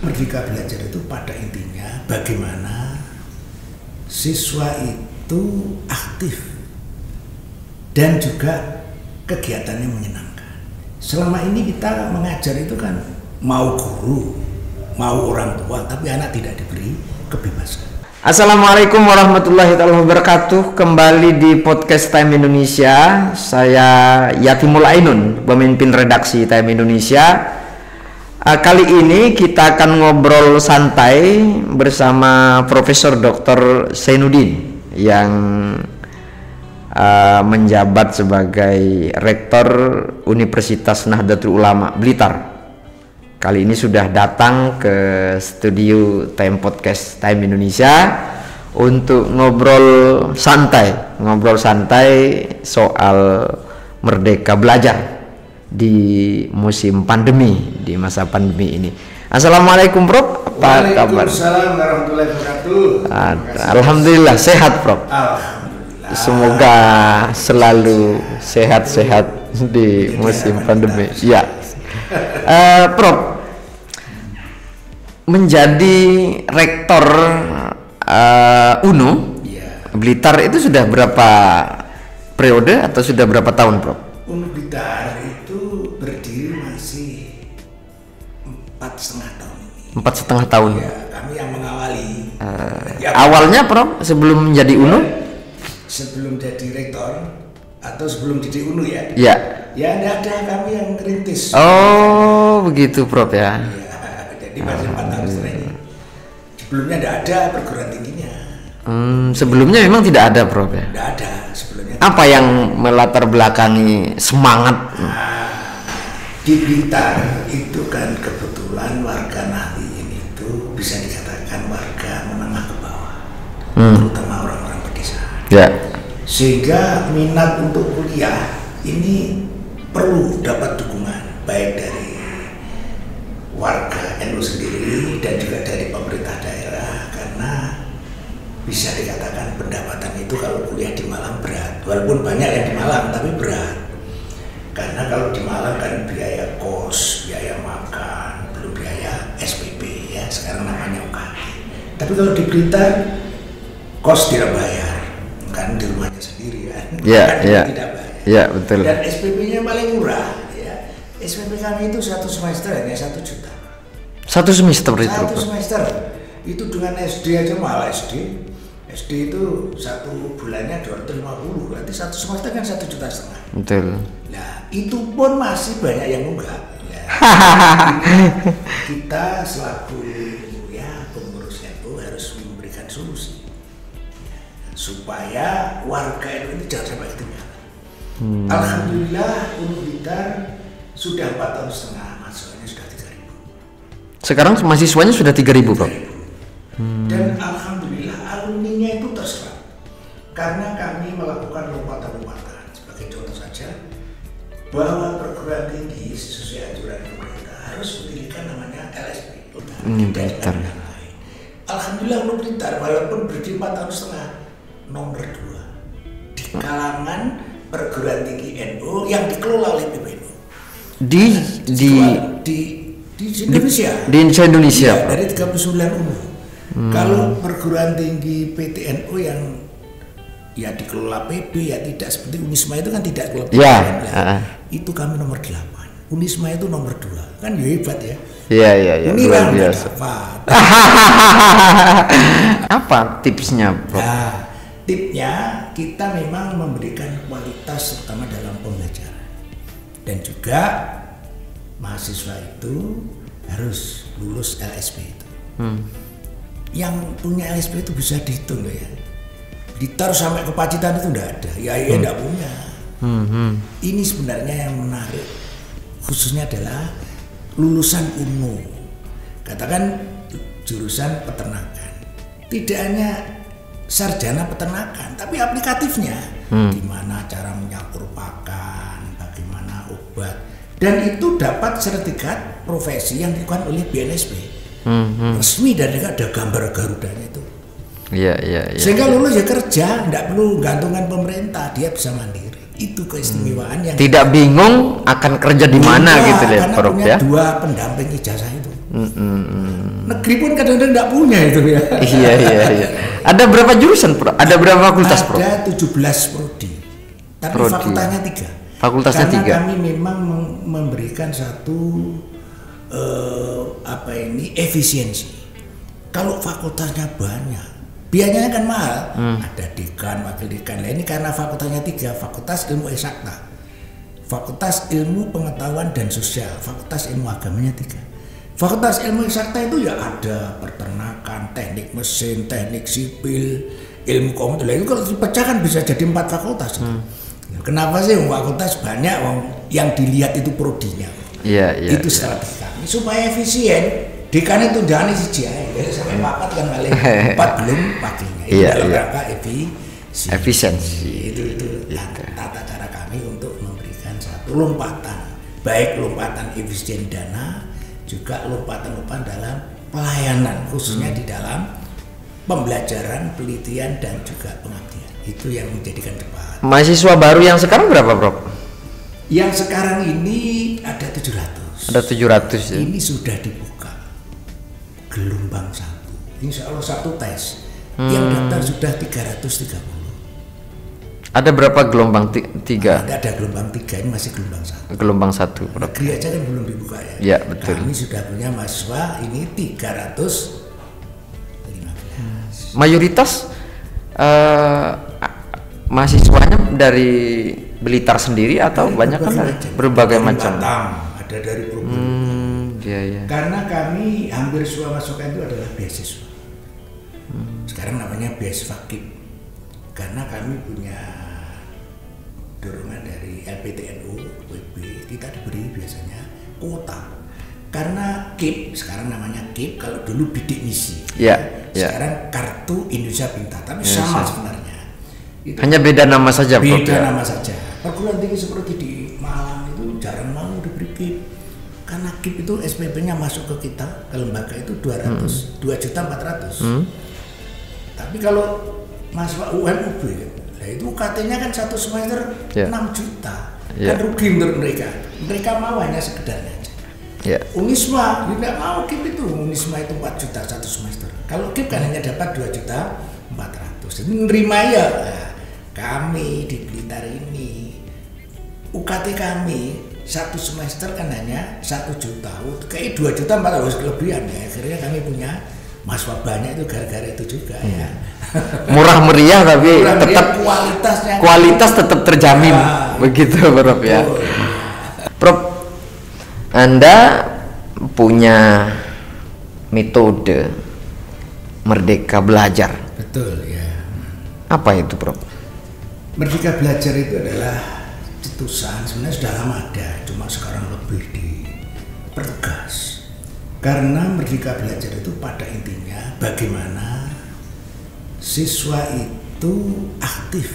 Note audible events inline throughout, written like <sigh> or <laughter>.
Merdeka Belajar itu pada intinya bagaimana siswa itu aktif dan juga kegiatannya menyenangkan. Selama ini kita mengajar itu kan mau guru, mau orang tua, tapi anak tidak diberi kebebasan. Assalamualaikum warahmatullahi wabarakatuh Kembali di podcast Time Indonesia Saya Yatimul Ainun Pemimpin redaksi Time Indonesia uh, Kali ini kita akan ngobrol santai Bersama Profesor Dr. Zainuddin Yang uh, menjabat sebagai Rektor Universitas Nahdlatul Ulama Blitar kali ini sudah datang ke studio Time Podcast Time Indonesia untuk ngobrol santai, ngobrol santai soal merdeka belajar di musim pandemi, di masa pandemi ini. Assalamualaikum Prof, apa kabar? Waalaikumsalam warahmatullahi wabarakatuh. Alhamdulillah sehat Prof. Alhamdulillah. Semoga selalu sehat-sehat di musim pandemi. Ya uh, <laughs> Prof menjadi rektor uh, UNU ya. Blitar itu sudah berapa periode atau sudah berapa tahun Prof? UNU Blitar empat setengah tahun ya, kami yang mengawali uh, ya, awalnya Prof sebelum menjadi UNU sebelum jadi rektor atau sebelum jadi UNU ya ya Ya tidak ada kami yang kerintis. Oh begitu Prof ya. ya jadi masih empat tahun setelah ini. Sebelumnya tidak ada perguruan tingginya. Hmm, sebelumnya memang tidak ada Prof ya. Tidak ada sebelumnya. Apa yang melatar belakangi semangat? Nah, di Blitar itu kan kebetulan warga Nahdliyin itu bisa dikatakan warga menengah ke bawah, hmm. terutama orang-orang pedesaan. Ya. Sehingga minat untuk kuliah ini perlu dapat dukungan baik dari warga NU sendiri dan juga dari pemerintah daerah karena bisa dikatakan pendapatan itu kalau kuliah di Malang berat walaupun banyak yang di Malang tapi berat karena kalau di Malang kan biaya kos, biaya makan, belum biaya SPP ya sekarang namanya UKT tapi kalau di Blitar kos tidak bayar kan di rumahnya sendiri kan yeah, yeah. tidak bayar Ya betul. Dan SPP-nya paling murah. Ya. SPP kami itu satu semester hanya satu juta. Satu semester itu. Satu semester. Itu dengan SD aja malah SD. SD itu satu bulannya 250 berarti satu semester kan satu juta setengah. Betul. Nah itu pun masih banyak yang enggak. Ya. <laughs> kita selaku ya pengurus NU harus memberikan solusi ya, supaya warga NU ini jangan sampai ketinggalan. Hmm. Alhamdulillah untuk Blitar sudah empat tahun setengah mahasiswanya sudah tiga ribu. Sekarang mahasiswanya sudah tiga ribu, Pak. Hmm. Dan alhamdulillah karena kami melakukan lompatan-lompatan sebagai contoh saja bahwa perguruan tinggi sesuai anjuran pemerintah harus mendirikan namanya LSP. Ini Blitar. Alhamdulillah untuk Blitar walaupun berdiri empat tahun setengah nomor dua di kalangan perguruan tinggi NU yang dikelola oleh PBNU. Di di di di Indonesia. Di, di Indonesia. Ya, dari 39 umum. Hmm. Kalau perguruan tinggi PTNU yang ya dikelola PB ya tidak seperti Unisma itu kan tidak kelola ya, uh. Itu kami nomor 8. Unisma itu nomor 2. Kan ya hebat ya. Iya iya iya. Luar biasa. <laughs> Apa tipsnya, Bro? Nah, tipnya kita memang memberikan kualitas terutama dalam pembelajaran dan juga mahasiswa itu harus lulus LSP itu hmm. yang punya LSP itu bisa dihitung loh ya ditaruh sampai ke Pacitan itu enggak ada ya ya enggak hmm. punya hmm, hmm. ini sebenarnya yang menarik khususnya adalah lulusan UNU katakan jurusan peternakan tidak hanya sarjana peternakan, tapi aplikatifnya hmm. gimana cara menyakur pakan, bagaimana obat, dan itu dapat sertifikat profesi yang dilakukan oleh BNSP. Hmm, hmm. Resmi dan ada gambar Garudanya. Iya, iya, iya. Sehingga lulus ya kerja, tidak perlu gantungan pemerintah, dia bisa mandiri. Itu keistimewaan hmm. yang tidak bingung akan kerja di mana gitu ya, Prof ya. Dua pendamping ijazah itu. Hmm, hmm, hmm Negeri pun kadang-kadang nggak punya itu ya. iya iya iya. Ada berapa jurusan, Prof? Ada berapa fakultas, Prof? Ada 17 prodi. Tapi Prodi. fakultasnya tiga. Fakultasnya Karena tiga. kami memang mem- memberikan satu eh, apa ini efisiensi. Kalau fakultasnya banyak, biayanya kan mahal. Hmm. Ada dekan, wakil dekan. Nah, ini karena fakultasnya tiga, Fakultas Ilmu Eksakta, Fakultas Ilmu Pengetahuan dan Sosial, Fakultas Ilmu Agamanya tiga. Fakultas Ilmu Eksakta itu ya ada peternakan, teknik mesin, teknik sipil, ilmu komputer. Lah itu kalau dipecah kan bisa jadi empat fakultas. itu. Nah, Kenapa sih fakultas banyak wong yang dilihat itu prodinya? Iya iya. itu strategi kami supaya efisien. Dekan itu jangan siji ae. Jadi sampai papat kan paling empat belum wakilnya. Itu Iya, dalam iya. rangka efisiensi. Efisiensi. Itu itu ta- tata cara kami untuk memberikan satu lompatan, baik lompatan efisien dana, juga lompatan-lompatan dalam pelayanan, khususnya di dalam pembelajaran, penelitian dan juga pengabdian. Itu yang menjadikan depan. Mahasiswa baru yang sekarang berapa, Prof? Yang sekarang ini ada 700. Ada 700 ya. Ini sudah dibuka gelombang satu. Insya Allah satu tes. Yang Hmm. daftar sudah 330. Ada berapa gelombang Ti- tiga? Ada ada gelombang tiga ini masih gelombang satu. Gelombang satu. Negeri aja kan belum dibuka ya. Ya, betul. Kami sudah punya mahasiswa ini 315. Mayoritas eh, mahasiswanya dari Blitar sendiri atau banyak kan dari berbagai Dari macam. Batam, ada dari Probolinggo. Hmm, iya iya. Karena kami hampir semua masukan itu adalah beasiswa. Sekarang namanya beasiswa KIP. Karena kami punya dorongan dari LPTNU, WB, kita diberi biasanya kuota. Karena KIP, sekarang namanya KIP, kalau dulu bidik misi. Iya, iya. Sekarang kartu Indonesia Pintar, tapi sama sebenarnya. Itu Hanya beda nama saja, beda ya? nama saja. Perguruan tinggi seperti di Malang itu jarang mau KIP itu SPP-nya masuk ke kita ke lembaga itu 200, 2 juta 400. Hmm. Tapi kalau mahasiswa UMUB, nah itu UKT-nya kan satu semester Ya. 6 juta. Ya. Kan rugi menurut mereka. Mereka mau hanya sekedarnya aja. Ya. Unisma tidak mau KIP itu Unisma itu 4 juta satu semester kalau KIP kan hanya dapat 2 juta 400 jadi menerima ya Nah, kami di Blitar ini UKT kami satu semester kan hanya satu juta. Kayak 2 juta 400 kelebihan ya. Akhirnya kami punya mahasiswa banyak itu gara-gara itu juga ya. <laughs> Murah meriah tapi Kurang tetap lihat kualitasnya. kualitas tetap terjamin. Ah, Begitu, Prof ya. Prof, Anda punya metode merdeka belajar. betul ya. Apa itu, Prof? Merdeka Belajar itu adalah cetusan. Sebenarnya sudah lama ada, sekarang lebih dipertegas. Karena Merdeka Belajar itu pada intinya bagaimana siswa itu aktif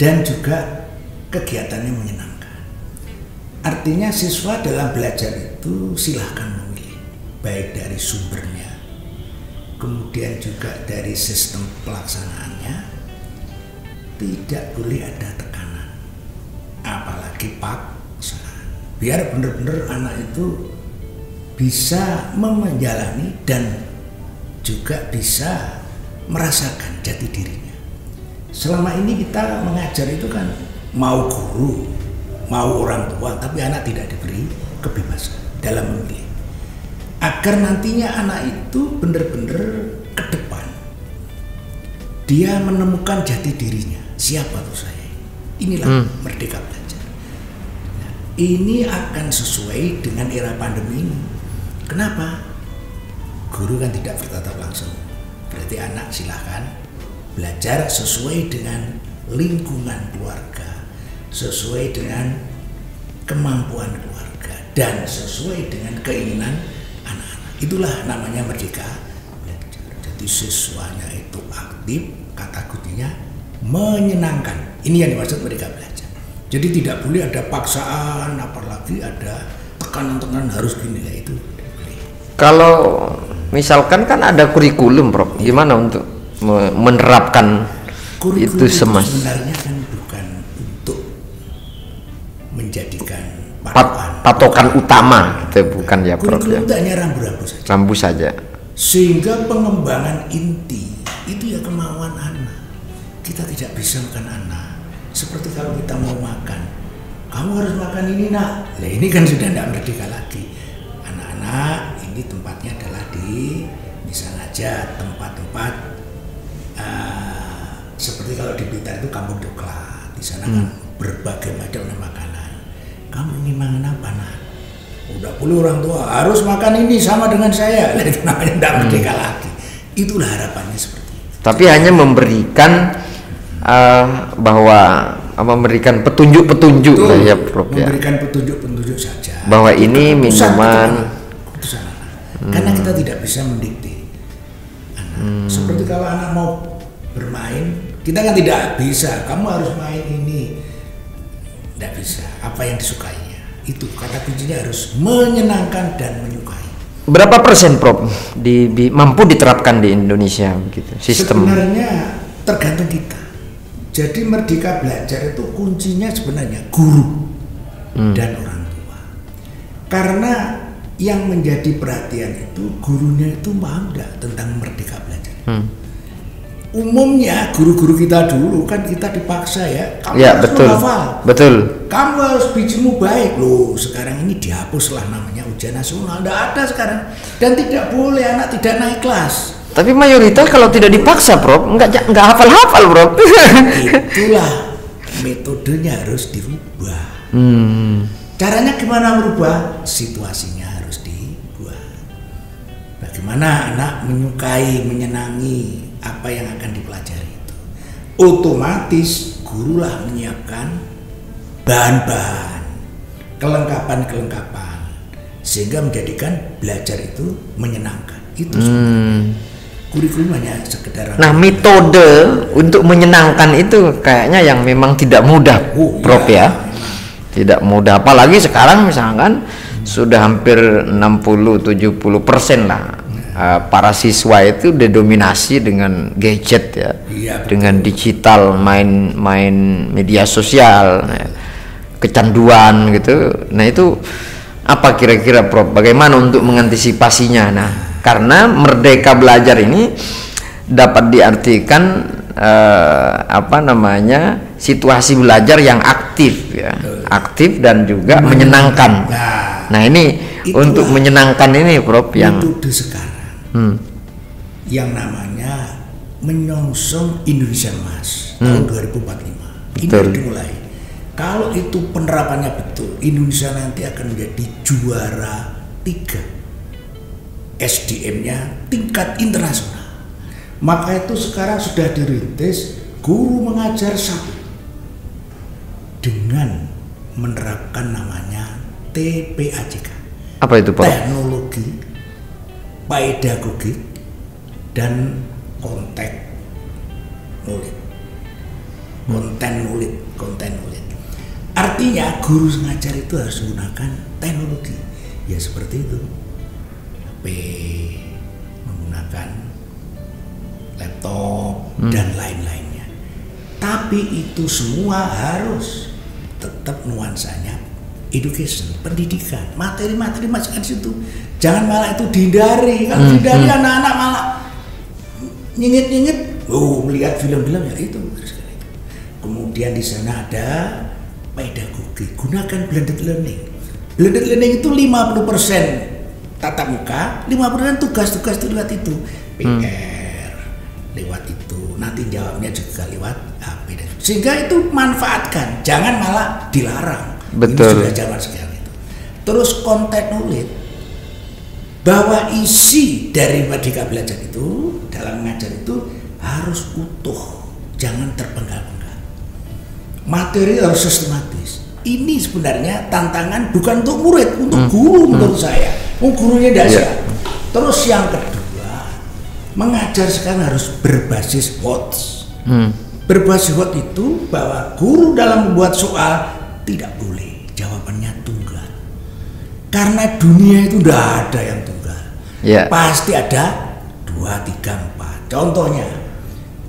dan juga kegiatannya menyenangkan. Artinya siswa dalam belajar itu silahkan memilih, baik dari sumbernya, kemudian juga dari sistem pelaksanaannya, tidak boleh ada tekanan apalagi paksaan biar benar-benar anak itu bisa menjalani dan juga bisa merasakan jati dirinya. Selama ini kita mengajar itu kan mau guru mau orang tua tapi anak tidak diberi kebebasan dalam memilih. Agar nantinya anak itu benar-benar ke depan dia menemukan jati dirinya. Siapa tuh saya? Inilah merdeka belajar ini akan sesuai dengan era pandemi ini. Kenapa? Guru kan tidak bertatap langsung. Berarti anak silahkan belajar sesuai dengan lingkungan keluarga sesuai dengan kemampuan keluarga dan sesuai dengan keinginan anak-anak. Itulah namanya merdeka belajar. Jadi siswanya itu aktif kata kuncinya menyenangkan. Ini yang dimaksud merdeka belajar jadi tidak boleh ada paksaan apalagi ada tekanan-tekanan harus gini ya itu. Kalau misalkan kan ada kurikulum, Prof. Gimana untuk me- menerapkan Kurikulum itu semas? sebenarnya kan bukan untuk menjadikan pat- patokan utama itu bukan ya Prof ya. Kurikulum itu hanya rambu-rambu saja. Rambu saja. Sehingga pengembangan inti itu ya kemauan anak. Kita tidak bisa makan anak. Seperti kalau kita mau makan, kamu harus makan ini nak. Nah ini kan sudah tidak merdeka lagi. Anak-anak ini tempatnya adalah di misalnya aja tempat-tempat eh, seperti kalau di Blitar itu kampung doklat. Di sana kan berbagai macam makanan. Kamu ingin makan apa nak? Udah puluh orang tua harus makan ini sama dengan saya. <laughs> Itu namanya tidak merdeka lagi. Itulah harapannya seperti itu. Tapi hanya memberikan eh, bahwa memberikan petunjuk-petunjuk lah ya Prof ya. memberikan petunjuk-petunjuk saja. Bahwa ini Keputusan minuman anak, keputusan anak. Karena kita tidak bisa mendikte anak. Seperti kalau anak mau bermain, kita kan tidak bisa. Kamu harus main ini. Tidak bisa. Apa yang disukainya. Itu kata kuncinya harus menyenangkan dan menyukai. Berapa persen Prof di, di- mampu diterapkan di Indonesia begitu sistem? Sebenarnya tergantung kita. Jadi merdeka belajar itu kuncinya sebenarnya guru dan orang tua. Karena yang menjadi perhatian itu gurunya itu paham enggak tentang merdeka belajar. Hmm. Umumnya guru-guru kita dulu kan kita dipaksa ya. Kamu Ya harus betul, menghafal. betul. Kamu harus bijimu baik loh. Sekarang ini dihapuslah namanya ujian nasional. Tidak ada sekarang dan tidak boleh anak tidak naik kelas. Tapi mayoritas kalau tidak dipaksa Prof nggak nggak hafal-hafal Prof. Itulah metodenya harus dirubah. hmm. Caranya gimana merubah? Situasinya harus dibuat. Bagaimana anak menyukai, menyenangi apa yang akan dipelajari itu. Otomatis gurulah menyiapkan bahan-bahan, kelengkapan-kelengkapan sehingga menjadikan belajar itu menyenangkan. Itu Hmm. Kurikulum hanya sekedar Nah metode untuk menyenangkan itu kayaknya yang memang tidak mudah Oh, Prof iya, ya. Tidak mudah apalagi sekarang misalkan sudah hampir 60-70 persen lah eh, para siswa itu didominasi dengan gadget ya, Iya, betul. dengan digital main-main media sosial, ya, kecanduan gitu. Nah itu apa kira-kira Prof? Bagaimana untuk mengantisipasinya? Nah karena merdeka belajar ini dapat diartikan eh, apa namanya situasi belajar yang aktif ya, aktif dan juga menyenangkan. Nah, Nah ini itulah untuk menyenangkan ini Prof yang metode sekarang hmm, yang namanya menyongsong Indonesia Emas tahun 2045. Ini Betul. dimulai. Kalau itu penerapannya betul, Indonesia nanti akan menjadi juara tiga SDM-nya tingkat internasional. Maka itu sekarang sudah dirintis guru mengajar satu dengan menerapkan namanya TPAJK apa itu Prof? teknologi, pedagogik, dan kontek nulit. Konten nulit, konten nulit. Artinya guru ngajar itu harus menggunakan teknologi. Ya seperti itu. HP, menggunakan laptop dan lain-lainnya. Tapi itu semua harus tetap nuansanya education, pendidikan, materi-materi masukkan di situ. Jangan malah itu dihindari. Kalau dihindari anak-anak malah nyengit-nyengit, oh melihat film-film ya itu. Kemudian di sana ada pedagogi, gunakan blended learning. Blended learning itu 50% tatap muka, 50% tugas-tugas itu lewat itu. PR lewat itu, nanti jawabnya juga lewat HP dan sehingga itu manfaatkan, jangan malah dilarang. Betul. Ini sudah zaman sekarang itu. Terus konten nulit bahwa isi dari Merdeka Belajar itu dalam mengajar itu harus utuh, jangan terpenggal-penggal. Materi harus sistematis. Ini sebenarnya tantangan bukan untuk murid, untuk guru menurut saya. Oh, gurunya siap. Terus yang kedua, mengajar sekarang harus berbasis HOTS. Hmm. Berbasis HOT itu bahwa guru dalam membuat soal tidak boleh jawabannya tunggal. Karena dunia itu tidak ada yang tunggal. Ya. Pasti ada dua, tiga, empat. Contohnya,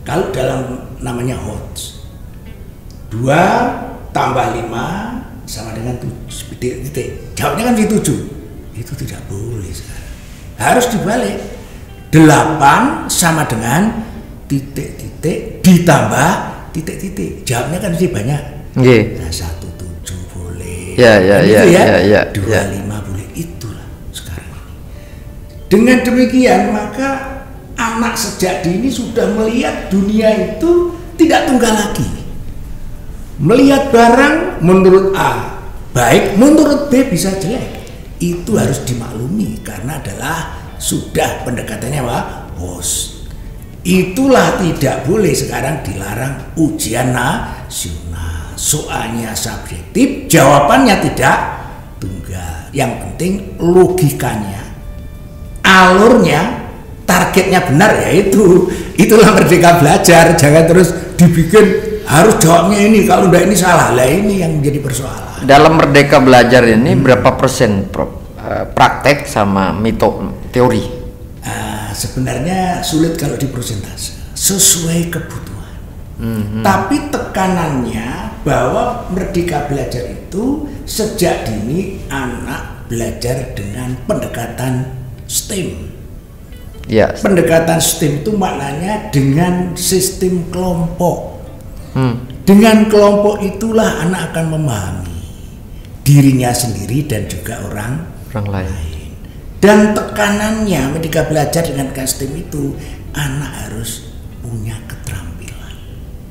kalau dalam namanya HOTS, dua tambah lima sama dengan tujuh, titik. Jawabnya kan tujuh. Itu tidak boleh sekarang. Harus dibalik. Delapan sama dengan titik-titik ditambah titik-titik. Jawabnya kan mesti banyak. Nggih. Nah, satu tujuh boleh. Ya, ya, Kan ya, ya, ya, Dua ya. lima boleh. Itulah sekarang ini. Dengan demikian maka anak sejak dini sudah melihat dunia itu tidak tunggal lagi. Melihat barang menurut A baik, menurut B bisa jelek. Itu harus dimaklumi karena adalah sudah pendekatannya apa? Host. Itulah tidak boleh sekarang dilarang ujian nasional. Soalnya subjektif, jawabannya tidak tunggal. Yang penting logikanya, alurnya, targetnya benar ya itu. Itulah merdeka belajar. Jangan terus dibikin harus jawabnya ini kalau enggak ini salah. Lah ini yang menjadi persoalan. Dalam merdeka belajar ini berapa persen Prof? Eh, praktek sama mito teori? Ah, sebenarnya sulit kalau di persentase sesuai kebutuhan. Tapi tekanannya bahwa merdeka belajar itu sejak dini anak belajar dengan pendekatan STEM. Ya. Pendekatan STEM itu maknanya dengan sistem kelompok. Hmm. Dengan kelompok itulah anak akan memahami dirinya sendiri dan juga orang Orang lain. lain. Dan tekanannya ketika belajar dengan custom itu anak harus punya keterampilan.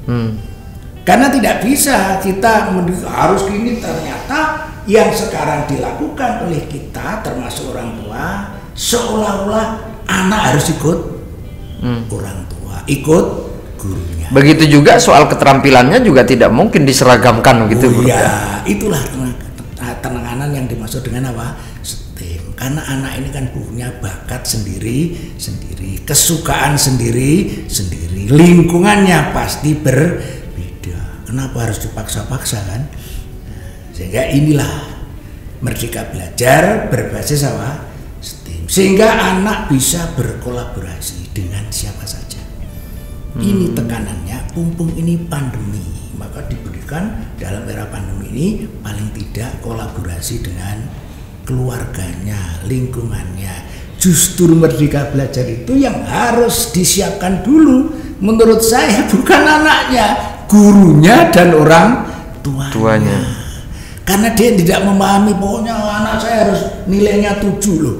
Hmm. Karena tidak bisa kita harus gini ternyata yang sekarang dilakukan oleh kita termasuk orang tua seolah-olah anak harus ikut Hmm. orang tua, ikut gurunya. Begitu juga soal keterampilannya juga tidak mungkin diseragamkan gitu oh Bro. iya, itulah tenang- tenanganan yang dimaksud dengan apa? STEM. Karena anak ini kan punya bakat sendiri, sendiri, kesukaan sendiri, sendiri, lingkungannya pasti berbeda. Kenapa harus dipaksa-paksa kan? Sehingga inilah merdeka belajar berbasis apa? STEM. Sehingga anak bisa berkolaborasi dengan siapa saja. Ini tekanannya, mumpung ini pandemi, maka diberikan dalam era pandemi ini paling tidak kolaborasi dengan keluarganya, lingkungannya. Justru merdeka belajar itu yang harus disiapkan dulu. Menurut saya bukan anaknya, gurunya dan orang tuanya. Tuanya. Karena dia tidak memahami pokoknya anak saya harus nilainya tujuh loh.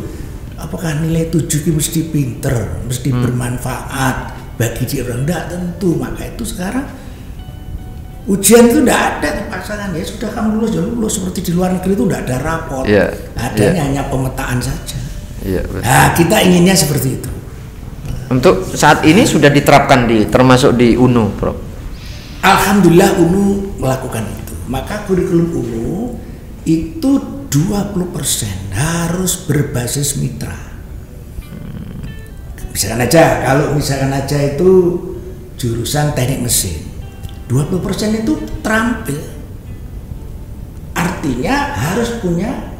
Apakah nilai tujuh itu mesti pinter, mesti bermanfaat bagi dia orang tidak tentu. Maka itu sekarang ujian itu tidak ada dipaksakan ya sudah kamu lulus ya lulus seperti di luar negeri itu tidak ada rapor, Iya, adanya hanya pemetaan saja. Iya, betul. Nah kita inginnya seperti itu. Untuk saat ini sudah diterapkan di termasuk di UNU, Prof. Alhamdulillah UNU melakukan itu. Maka kurikulum UNU itu 20% harus berbasis mitra. Misalkan aja, kalau misalkan aja itu jurusan teknik mesin, 20% itu terampil. Artinya harus punya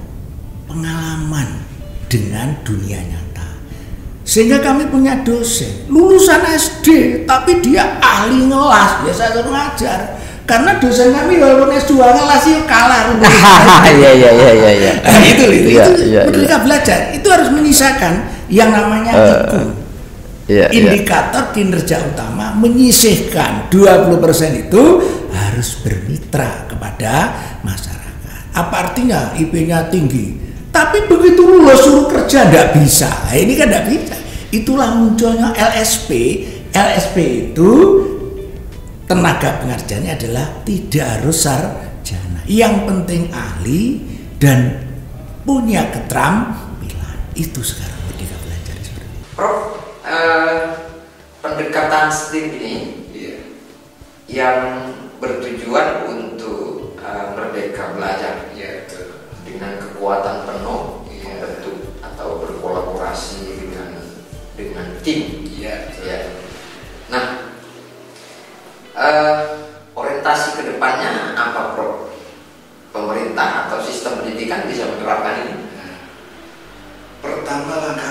pengalaman dengan dunia nyata. Sehingga kami punya dosen lulusan SD tapi dia ahli ngelas, biasa suruh ngajar. Karena dosen kami walaupun S2 ngelas yuk kalah. <laughs> Iya iya iya iya iya. Nah, itu itu, Iya, itu iya, itu harus menyisakan yang namanya Eh, IQ. Iya, iya. Indikator kinerja utama menyisihkan 20% itu harus bermitra kepada masyarakat. Apa artinya IP-nya tinggi? Tapi begitu lulus suruh kerja tidak bisa. Nah, ini kan tidak bisa. Itulah munculnya LSP. LSP itu tenaga pengerjaannya adalah tidak harus sarjana. Yang penting ahli dan punya keterampilan. Itu sekarang merdeka belajar seperti itu. Eh, pendekatan STEAM ini yang bertujuan untuk eh, merdeka belajar dengan kekuatan penuh membentuk atau berkolaborasi dengan dengan tim. Iya. Ya. Nah, eh, orientasi ke depannya apa, Prof? Pemerintah atau sistem pendidikan bisa menerapkan ini? Pertama langkah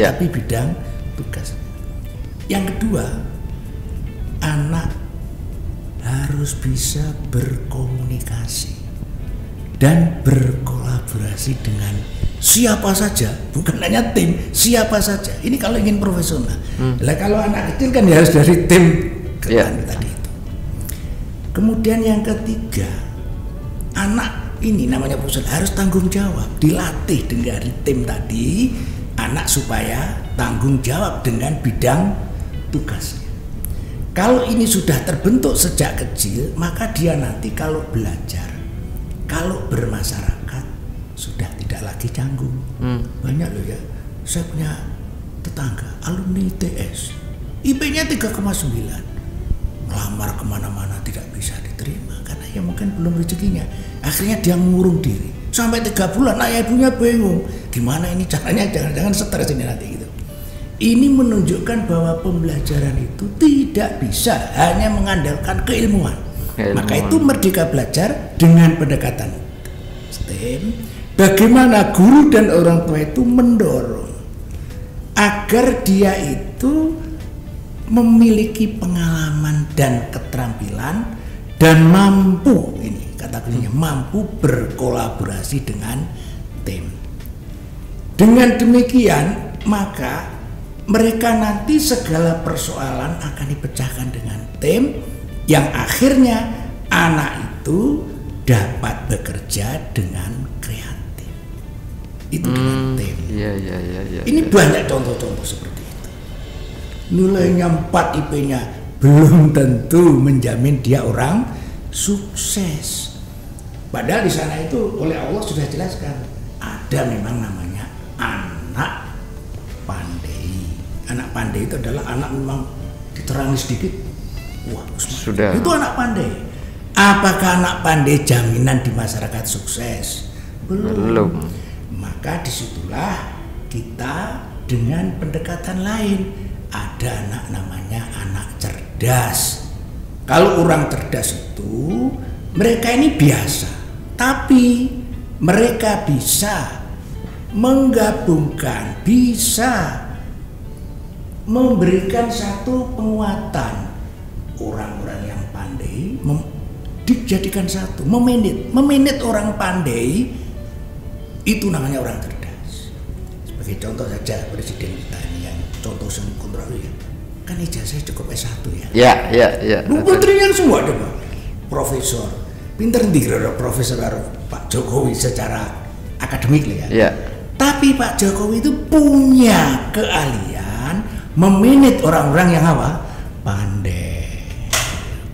Ya. tapi bidang tugasnya. Yang kedua, anak harus bisa berkomunikasi dan berkolaborasi dengan siapa saja, bukan hanya tim, siapa saja. Ini kalau ingin profesional. Lah kalau anak kecil kan ya harus dari tim. Kan tadi itu. Kemudian yang ketiga, anak ini namanya profesional harus tanggung jawab, dilatih dengan tim tadi anak supaya tanggung jawab dengan bidang tugasnya. Kalau ini sudah terbentuk sejak kecil, maka dia nanti kalau belajar, kalau bermasyarakat sudah tidak lagi canggung. Hmm. Banyak loh ya. Saya punya tetangga alumni ITS, IP-nya 3,9. Melamar ke mana-mana tidak bisa diterima karena ya mungkin belum rezekinya. Akhirnya dia mengurung diri sampai tiga bulan. Ayah ibunya bingung, gimana ini caranya? Jangan-jangan stres ini nanti gitu. Ini menunjukkan bahwa pembelajaran itu tidak bisa hanya mengandalkan keilmuan. Keilmuan. Maka itu merdeka belajar dengan pendekatan STEM. Bagaimana guru dan orang tua itu mendorong agar dia itu memiliki pengalaman dan keterampilan dan mampu ini kata kuncinya mampu berkolaborasi dengan tim. Dengan demikian maka mereka nanti segala persoalan akan dipecahkan dengan tim yang akhirnya anak itu dapat bekerja dengan kreatif. Itu dengan tim. Iya iya iya iya. Ini banyak contoh-contoh seperti itu. Nilainya 4 IP-nya belum tentu menjamin dia orang sukses. Padahal di sana itu oleh Allah sudah jelaskan ada memang namanya anak pandai. Anak pandai itu adalah anak memang diterangi sedikit. Wah, Usman, Sudah. Itu anak pandai. Apakah anak pandai jaminan di masyarakat sukses? Belum. Maka di situlah kita dengan pendekatan lain ada anak namanya anak cerdas. Kalau orang cerdas itu mereka ini biasa, tapi mereka bisa menggabungkan, bisa memberikan satu penguatan orang-orang yang pandai dijadikan satu, memenit, memenit orang pandai itu namanya orang cerdas. Sebagai contoh saja presiden kita ini yang contoh kontrol ya, kan ijazah cukup S1 ya. Ya ya ya. Lu putrinya semua ada. Profesor. Pinter ndi kira profesor karo Pak Jokowi secara akademik lah ya. Ya. Tapi Pak Jokowi itu punya keahlian memanage orang-orang yang apa? Pandai.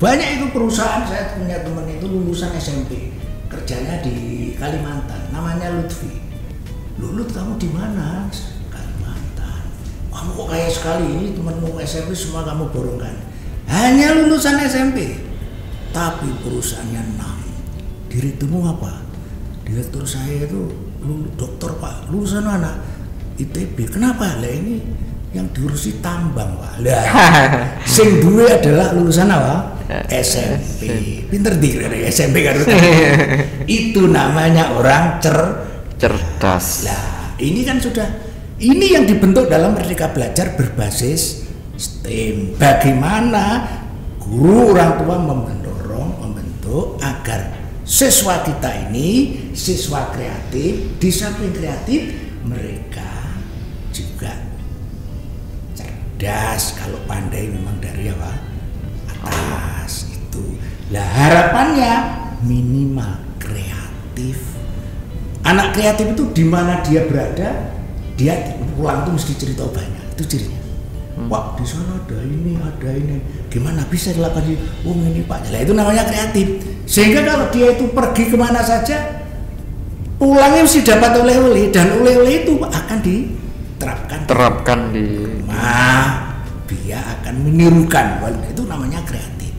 Banyak itu perusahaan saya punya teman itu lulusan SMP, kerjanya di Kalimantan, namanya Lutfi. Lu Lut, kamu di mana? Kalimantan. Kamu kok kaya sekali ini temanmu SMP semua kamu borongkan. Hanya lulusan SMP. Tapi perusahaannya enam. Direkturmu apa? Direktur saya itu lulu, dokter pak, lulusan mana? ITB. Kenapa? Lah ini yang diurusi tambang pak. Lah, <laughs> sing duwe adalah lulusan apa? SMP. Pinter di SMP kan? <laughs> Itu namanya orang cer Cerdas. Nah, ini kan sudah ini yang dibentuk dalam Merdeka Belajar berbasis STEM. Bagaimana guru orang tua mendorong membentuk agar siswa kita ini siswa kreatif di samping kreatif mereka juga cerdas. Kalau pandai memang dari apa? Atas itu. Lah harapannya minimal kreatif. Anak kreatif itu di mana dia berada dia pulang tuh mesti cerita banyak. Itu cirinya Pak di sana ada ini, ada ini. Gimana bisa dilakukan sih? Oh ini Pak. Nah, itu namanya kreatif. Sehingga kalau dia itu pergi ke mana saja, pulangnya mesti dapat oleh-oleh dan oleh-oleh itu akan diterapkan. Terapkan di Nah, dia akan menirukan. Itu namanya kreatif.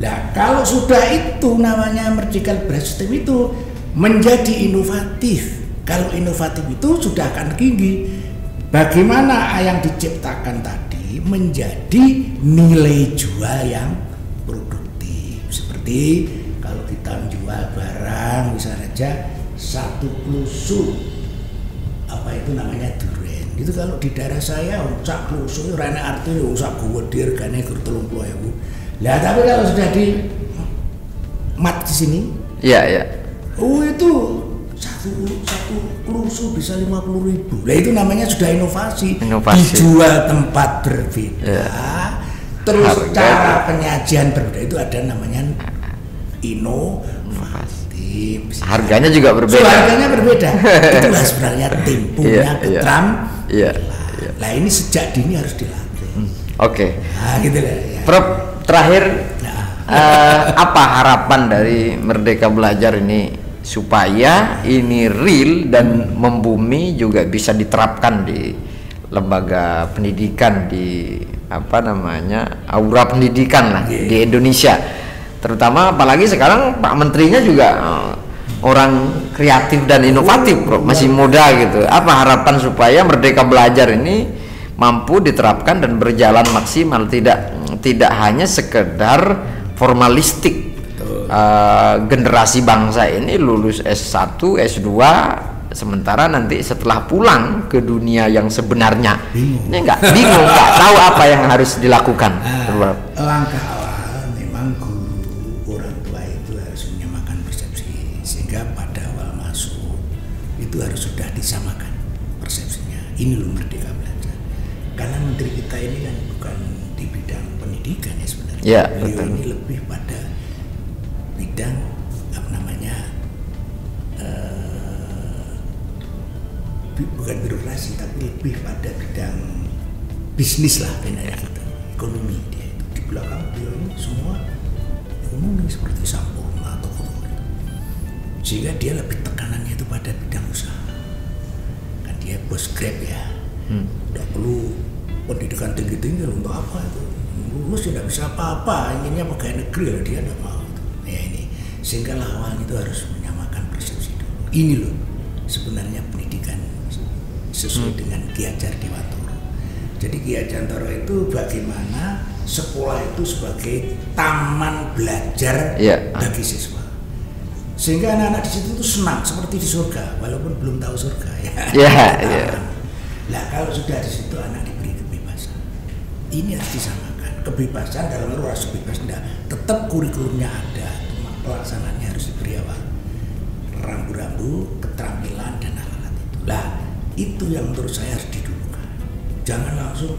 Nah, kalau sudah itu namanya mergical brain system itu menjadi inovatif. Kalau inovatif itu sudah akan tinggi. Bagaimana yang diciptakan tadi menjadi nilai jual yang produktif. Seperti kalau kita menjual barang misalnya saja satu klusu apa itu namanya duren itu kalau di daerah saya sak klusu rene arti sak gede regane gur 30.000 lah tapi kalau sudah di mat di sini Iya, iya. oh itu satu satu klusu bisa 50.000 ribu lah itu namanya sudah inovasi, Inovasi. dijual tempat berbeda terus Harga cara penyajian berbeda itu ada namanya inovatif Harganya juga So, berbeda. harganya berbeda. <laughs> Itulah sebenarnya tempunya Iya, iya. ketram. Iya. Nah ini sejak dini harus dilatih. Oke. Nah gitu lah. Ya. Prof, terakhir Nah, eh, apa harapan dari Merdeka Belajar ini supaya ini real dan membumi juga bisa diterapkan di lembaga pendidikan di apa namanya aura pendidikan lah Iya. di Indonesia. Terutama apalagi sekarang Pak Menterinya juga eh, orang kreatif dan inovatif bro masih muda gitu. Apa harapan supaya Merdeka Belajar ini mampu diterapkan dan berjalan maksimal tidak tidak hanya sekedar formalistik Eh, generasi bangsa ini lulus S1 S2 sementara nanti setelah pulang ke dunia yang sebenarnya Bingung. ini nggak bingung nggak tahu apa yang harus dilakukan nah, langkah awal memang guru orang tua itu harus menyamakan persepsi sehingga pada awal masuk itu harus sudah disamakan persepsinya. Ini loh merdeka belajar. Karena menteri kita ini kan bukan di bidang pendidikan ya sebenarnya. Ya, betul. ini lebih bidang apa namanya bi- bukan birokrasi tapi lebih pada bidang bisnis lah kayaknya gitu. Ekonomi dia itu. Di belakang beliau ini semua ekonomi seperti Sampurna atau Kotor sehingga dia lebih tekanannya itu pada bidang usaha. Kan dia bos grab ya. Tidak perlu pendidikan tinggi tinggi untuk apa itu. Lulus ya tidak bisa apa-apa. Inginnya pegawai negeri lah dia tidak mau. ya sehingga lawan itu harus menyamakan persepsi dulu. Ini loh sebenarnya pendidikan sesuai dengan Ki Hajar Dewantoro jadi Ki Hajantoro itu bagaimana sekolah itu sebagai taman belajar Iya. bagi siswa. Sehingga anak-anak di situ tuh senang seperti di surga walaupun belum tahu surga ya. Iya, <laughs> iya. Nah kalau sudah di situ anak diberi kebebasan, ini harus disamakan. Kebebasan dalam harus bebas enggak, tetap kurikulumnya ada, pelaksanaannya harus diberi apa? Rambu-rambu, keterampilan dan alat-alat itu. Lah itu yang menurut saya harus didulukan. Jangan langsung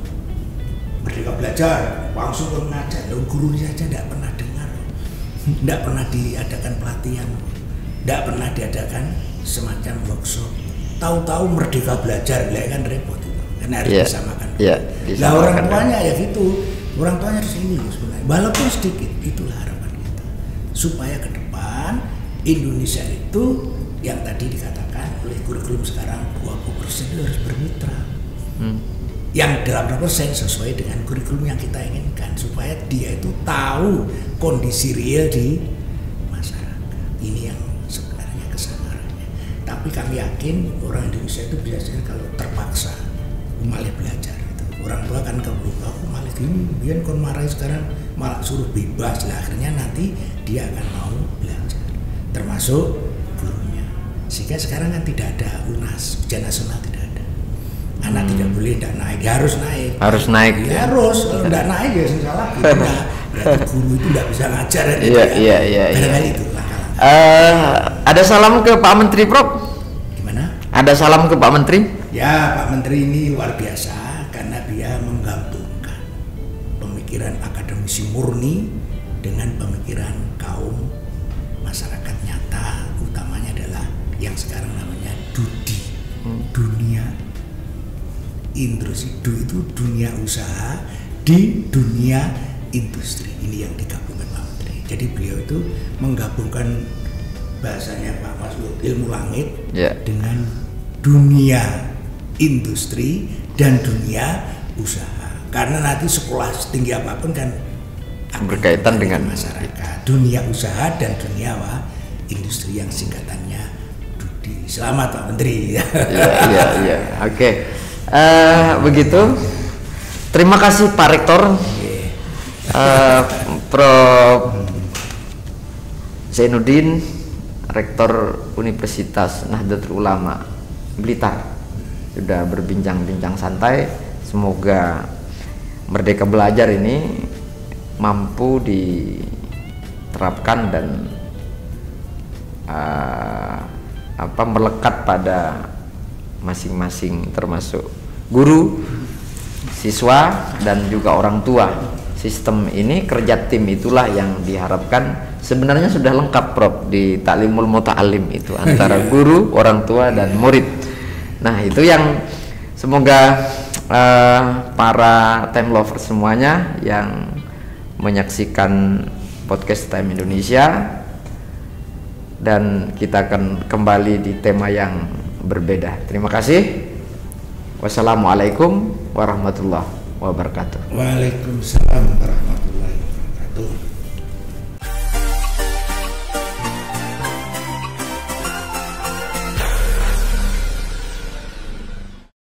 merdeka belajar, langsung ke mengajar. Loh, guru saja tidak pernah dengar, tidak pernah diadakan pelatihan, tidak pernah diadakan semacam workshop. Tahu-tahu merdeka belajar, lah kan repot itu. Karena harus Iya, disamakan. iya, Lah orang disamakan, tuanya ya gitu, orang tuanya harus ini loh sebenarnya. Walaupun sedikit, itulah harapan. Supaya ke depan Indonesia itu yang tadi dikatakan oleh kurikulum sekarang 20% itu harus bermitra Hmm. yang 80% sesuai dengan kurikulum yang kita inginkan supaya dia itu tahu kondisi real di masyarakat. Ini yang sebenarnya kesamarannya. Tapi kami yakin orang Indonesia itu biasanya kalau terpaksa malah belajar gitu. Orang tua kan kalau aku malah gini, biar kon marahi sekarang malah suruh bebas lah akhirnya nanti dia akan mau belajar. Termasuk gurunya. Sehingga sekarang kan tidak ada UNAS, ujian nasional tidak ada. Anak tidak boleh tidak naik, ya harus naik. harus naik Ya harus, kalau tidak naik ya salah gitu. <laughs> Nah, guru itu tidak bisa ngajar gitu Iya, ya. iya, iya, Barangkali iya. itu langkah-langkah. Eh, ada salam ke Pak Menteri Prof Gimana? ada salam ke Pak Menteri Ya Pak Menteri ini luar biasa karena dia menggabungkan pemikiran akademisi murni dengan pemikiran kaum masyarakat nyata utamanya adalah yang sekarang namanya Dudi dunia Indosidu itu dunia usaha di dunia industri ini yang digabungkan Pak Menteri. Jadi beliau itu menggabungkan bahasanya Pak Masud ilmu langit Ya. dengan dunia industri dan dunia usaha. Karena nanti sekolah setinggi apa pun kan akan Berkaitan dengan masyarakat, dunia usaha dan dunia apa? industri yang singkatannya DUDI. Selamat Pak Menteri. Iya, iya, iya. Oke. Eh, begitu. Terima kasih Pak Rektor. Eh, Prof. Zainuddin, Rektor Universitas Nahdlatul Ulama Blitar sudah berbincang-bincang santai. Semoga Merdeka Belajar ini mampu diterapkan dan eh, apa melekat pada masing-masing termasuk guru, siswa dan juga orang tua. Sistem ini kerja tim itulah yang diharapkan sebenarnya sudah lengkap Prof di Taklimul Muta'alim itu antara guru, orang tua dan murid. Nah, itu yang semoga eh, para time lover semuanya yang menyaksikan podcast Time Indonesia dan kita akan kembali di tema yang berbeda. Terima kasih. Wassalamualaikum warahmatullahi wabarakatuh. Waalaikumsalam warahmatullahi.